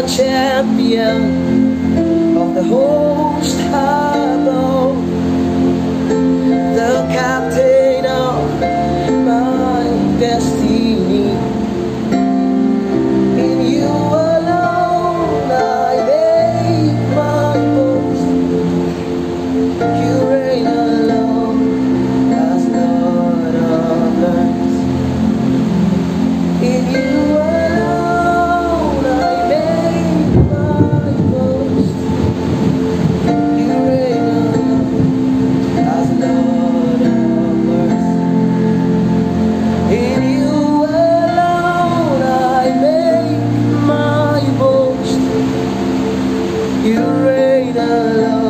the champion of the host above, the captain of my destiny. In you alone I make my boast. You reign alone as God of earth. In you You reign alone.